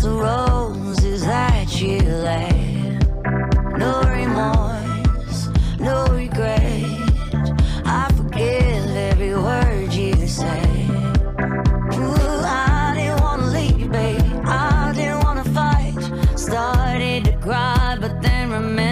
the roses that you laid. No remorse, no regret. I forgive every word you say. Ooh, I didn't wanna leave, baby. I didn't wanna fight. Started to cry, but then remembered